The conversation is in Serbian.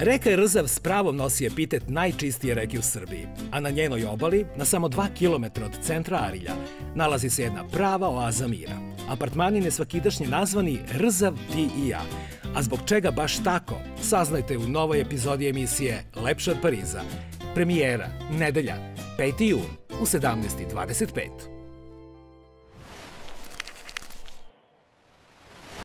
Reka je Rzav s pravom nosi epitet najčistije reke u Srbiji, a na njenoj obali, na samo 2 km od centra Arilja, nalazi se jedna prava oaza mira. Apartmanin je svakidašnje nazvani Rzav ti i ja, a zbog čega baš tako, saznajte u novoj epizodi emisije Lepša od Pariza. Premijera, nedelja, 5. jun u 17.25.